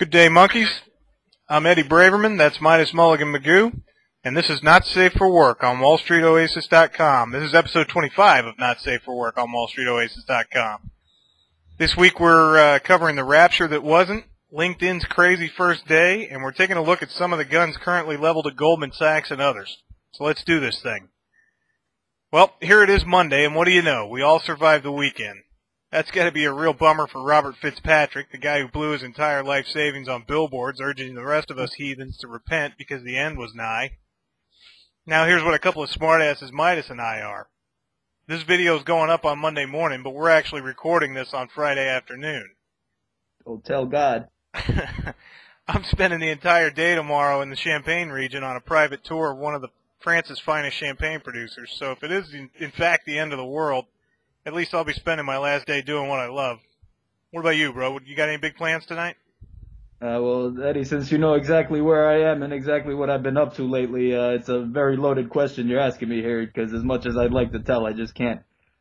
Good day, monkeys. I'm Eddie Braverman. That's Midas Mulligan Magoo. And this is Not Safe for Work on WallStreetOasis.com. This is episode 25 of Not Safe for Work on WallStreetOasis.com. This week we're uh, covering the rapture that wasn't, LinkedIn's crazy first day, and we're taking a look at some of the guns currently leveled at Goldman Sachs and others. So let's do this thing. Well, here it is Monday, and what do you know? We all survived the weekend. That's got to be a real bummer for Robert Fitzpatrick, the guy who blew his entire life savings on billboards urging the rest of us heathens to repent because the end was nigh. Now here's what a couple of smartasses Midas and I are. This video is going up on Monday morning, but we're actually recording this on Friday afternoon. Oh, tell God. I'm spending the entire day tomorrow in the Champagne region on a private tour of one of the France's finest champagne producers. So if it is in, in fact the end of the world, at least I'll be spending my last day doing what I love. What about you, bro? You got any big plans tonight? Uh, well, Eddie, since you know exactly where I am and exactly what I've been up to lately, uh, it's a very loaded question you're asking me here because as much as I'd like to tell, I just can't.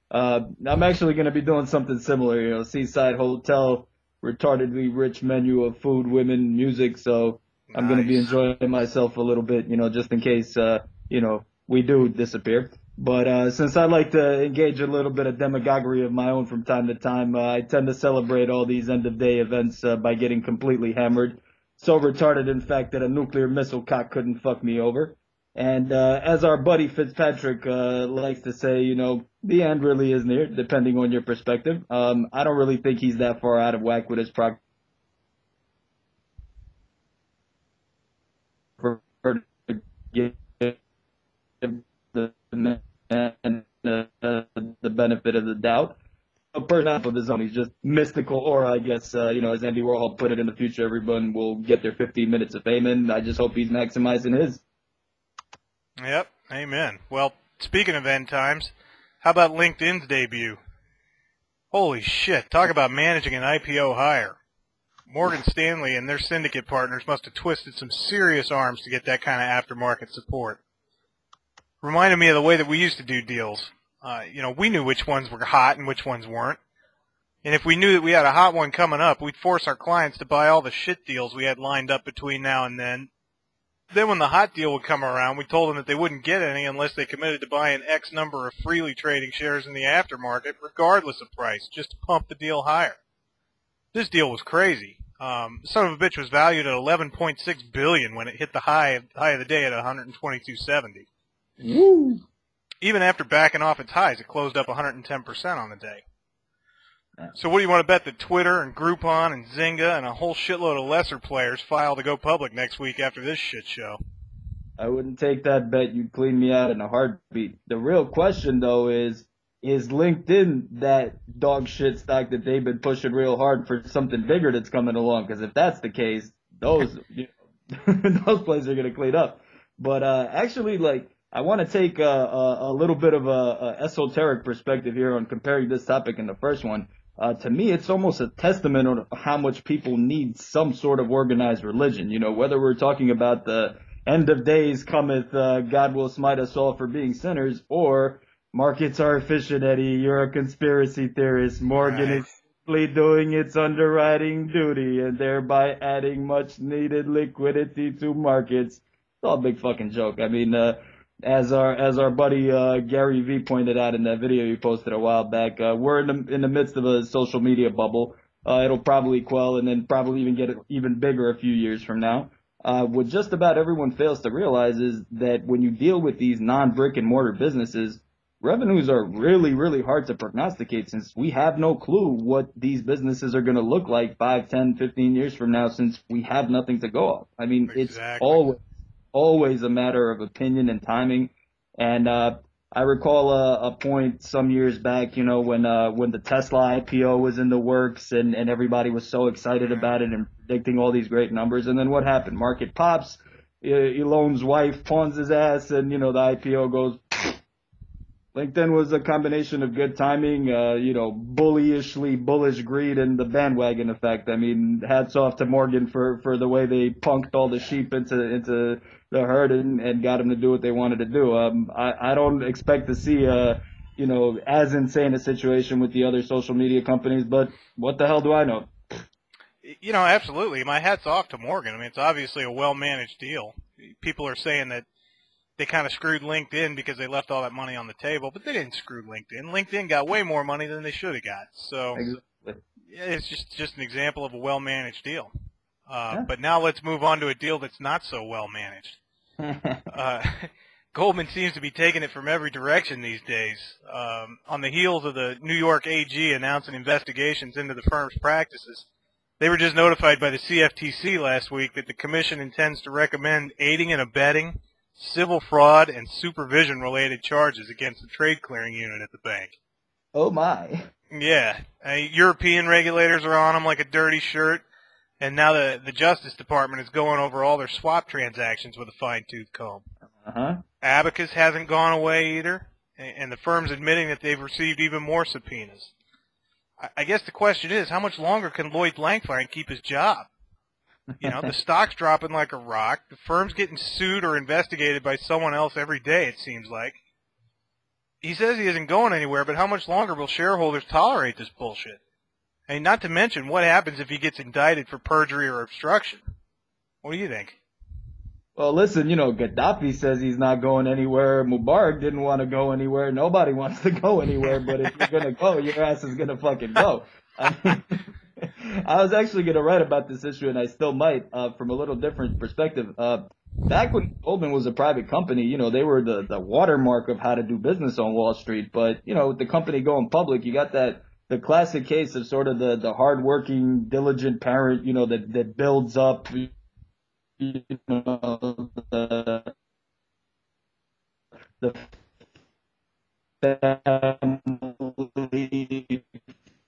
Uh, I'm actually going to be doing something similar, you know, seaside hotel, retardedly rich menu of food, women, music. So I'm going to be enjoying myself a little bit, you know, just in case, uh, you know, we do disappear. But uh, since I like to engage a little bit of demagoguery of my own from time to time, uh, I tend to celebrate all these end of day events uh, by getting completely hammered. So retarded, in fact, that a nuclear missile cock couldn't fuck me over. And uh, as our buddy Fitzpatrick uh, likes to say, you know, the end really is near, depending on your perspective. Um, I don't really think he's that far out of whack with his prog. For the and uh, the benefit of the doubt. A person off of his own, he's just mystical aura, I guess. Uh, you know, as Andy Warhol put it in the future, everyone will get their 15 minutes of fame, and I just hope he's maximizing his. Yep, amen. Well, speaking of end times, how about LinkedIn's debut? Holy shit, talk about managing an IPO hire. Morgan Stanley and their syndicate partners must have twisted some serious arms to get that kind of aftermarket support reminded me of the way that we used to do deals. Uh, you know, we knew which ones were hot and which ones weren't. And if we knew that we had a hot one coming up, we'd force our clients to buy all the shit deals we had lined up between now and then. Then when the hot deal would come around, we told them that they wouldn't get any unless they committed to buying X number of freely trading shares in the aftermarket, regardless of price, just to pump the deal higher. This deal was crazy. Um, son of a bitch was valued at 11.6 billion when it hit the high high of the day at 122.70. Woo. Even after backing off its highs, it closed up 110% on the day. So what do you want to bet that Twitter and Groupon and Zynga and a whole shitload of lesser players file to go public next week after this shit show? I wouldn't take that bet. You'd clean me out in a heartbeat. The real question though is, is LinkedIn that dog shit stock that they've been pushing real hard for something bigger that's coming along? Because if that's the case, those you know, those places are gonna clean up. But uh, actually, like I want to take a, a, a, little bit of a, a, esoteric perspective here on comparing this topic and the first one. Uh, to me, it's almost a testament on how much people need some sort of organized religion. You know, whether we're talking about the end of days cometh, uh, God will smite us all for being sinners, or markets are efficient, Eddie. You're a conspiracy theorist. Morgan right. is doing its underwriting duty and thereby adding much needed liquidity to markets. It's all a big fucking joke. I mean, uh, as our as our buddy uh, Gary V pointed out in that video he posted a while back, uh, we're in the in the midst of a social media bubble. Uh, it'll probably quell and then probably even get even bigger a few years from now. Uh, what just about everyone fails to realize is that when you deal with these non-brick and mortar businesses, revenues are really, really hard to prognosticate since we have no clue what these businesses are going to look like 5, 10, 15 years from now since we have nothing to go off. I mean, exactly. it's always always a matter of opinion and timing. And uh, I recall a, a point some years back, you know, when uh, when the Tesla IPO was in the works and, and everybody was so excited about it and predicting all these great numbers. And then what happened? Market pops. Elon's wife pawns his ass, and you know the IPO goes. LinkedIn was a combination of good timing, uh, you know, bullyishly bullish greed, and the bandwagon effect. I mean, hats off to Morgan for for the way they punked all the sheep into into the herd and, and got them to do what they wanted to do. Um, I, I don't expect to see a, you know, as insane a situation with the other social media companies, but what the hell do I know? you know, absolutely. My hat's off to Morgan. I mean, it's obviously a well-managed deal. People are saying that they kind of screwed LinkedIn because they left all that money on the table, but they didn't screw LinkedIn. LinkedIn got way more money than they should have got. So Exactly. yeah, it's just just an example of a well-managed deal. Uh, Yeah. But now let's move on to a deal that's not so well managed. Uh, Goldman seems to be taking it from every direction these days. Um, on the heels of the New York AG announcing investigations into the firm's practices, they were just notified by the CFTC last week that the commission intends to recommend aiding and abetting, civil fraud, and supervision-related charges against the trade clearing unit at the bank. oh my. Yeah, uh, European regulators are on them like a dirty shirt, and now the the Justice Department is going over all their swap transactions with a fine tooth comb. Uh huh. Abacus hasn't gone away either, and the firm's admitting that they've received even more subpoenas. I- I guess the question is, how much longer can Lloyd Blankfein keep his job? You know, the stock's dropping like a rock. The firm's getting sued or investigated by someone else every day, it seems like. He says he isn't going anywhere, but how much longer will shareholders tolerate this bullshit? I mean, not to mention, what happens if he gets indicted for perjury or obstruction? What do you think? Well, listen, you know, Gaddafi says he's not going anywhere. Mubarak didn't want to go anywhere. Nobody wants to go anywhere, but if you're gonna go, your ass is gonna fucking go. I, mean, I was actually gonna write about this issue, and I still might, uh, from a little different perspective. Uh, back when Goldman was a private company, you know, they were the the watermark of how to do business on Wall Street. But you know, with the company going public, you got that the classic case of sort of the the hardworking, diligent parent, you know, that that builds up you know, the, the family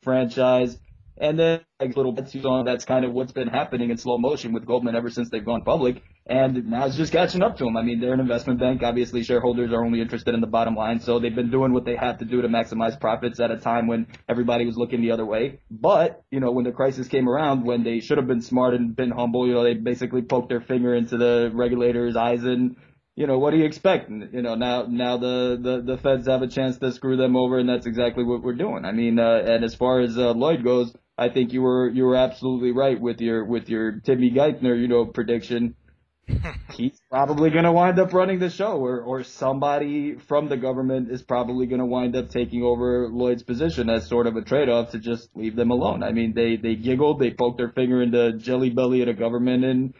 franchise. And then little bits on that's kind of what's been happening in slow motion with Goldman ever since they've gone public. And now it's just catching up to them. I mean, they're an investment bank. Obviously, shareholders are only interested in the bottom line. So they've been doing what they have to do to maximize profits at a time when everybody was looking the other way. But, you know, when the crisis came around, when they should have been smart and been humble, you know, they basically poked their finger into the regulators' eyes and, you know, what do you expect? You know, now now the, the, the feds have a chance to screw them over, and that's exactly what we're doing. I mean, uh, and as far as uh, Lloyd goes, I think you were you were absolutely right with your with your Timmy Geithner, you know, prediction. He's probably going to wind up running the show, or or somebody from the government is probably going to wind up taking over Lloyd's position as sort of a trade-off to just leave them alone. I mean, they they giggled, they poked their finger in the jelly belly of the government, and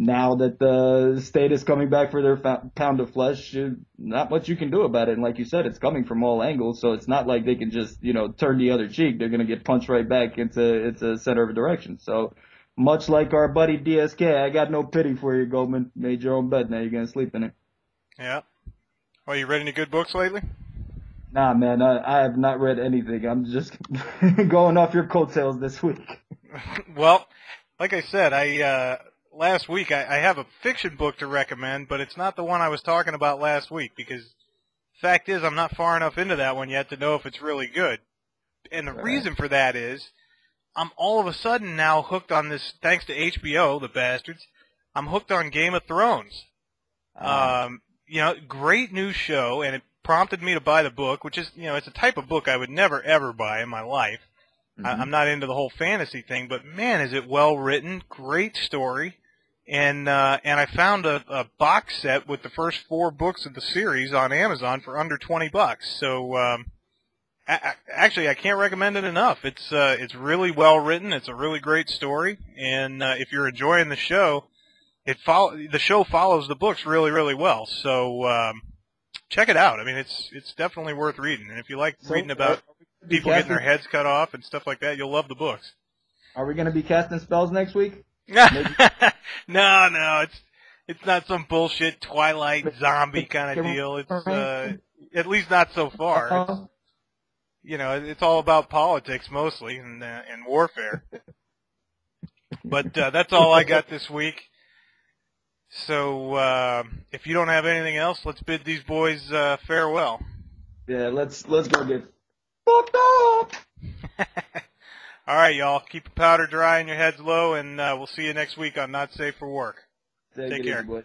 now that the state is coming back for their fa- pound of flesh, uh, not much you can do about it. And like you said, it's coming from all angles, so it's not like they can just you know turn the other cheek. They're going to get punched right back into into center of direction. So much like our buddy DSK, I got no pity for you, Goldman. Made your own bed, now you're gonna sleep in it. Yeah. Well, you read any good books lately? Nah, man, I, I have not read anything. I'm just going off your coattails this week. well, like I said, I uh, last week I, I have a fiction book to recommend, but it's not the one I was talking about last week because fact is I'm not far enough into that one yet to know if it's really good. And the Right. reason for that is I'm all of a sudden now hooked on this thanks to HBO, the bastards. I'm hooked on Game of Thrones. Uh, Um, you know, great new show, and it prompted me to buy the book, which is, you know, it's a type of book I would never ever buy in my life. I, mhm. I'm not into the whole fantasy thing, but man, is it well written! Great story, and uh, and I found a, a box set with the first four books of the series on Amazon for under twenty bucks. So um, a- a- actually, I can't recommend it enough. It's uh, it's really well written. It's a really great story, and uh, if you're enjoying the show, it follow the show follows the books really really well. So um, check it out. I mean, it's it's definitely worth reading, and if you like So, reading uh, about are we gonna be people getting their heads cut off and stuff like that, you'll love the books. Are we gonna be casting spells next week? no, no, it's it's not some bullshit Twilight zombie kind of deal. It's uh, at least not so far. It's, Uh, you know, it's all about politics mostly and uh, and warfare. But uh, that's all I got this week. So uh, if you don't have anything else, let's bid these boys uh, farewell. yeah, let's let's go get fucked up. all right, y'all. Keep your powder dry and your heads low, and uh, we'll see you next week on Not Safe for Work. Take, Take care. Easy.